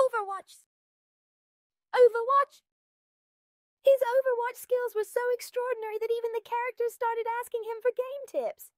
Overwatch. Overwatch. His Overwatch skills were so extraordinary that even the characters started asking him for game tips.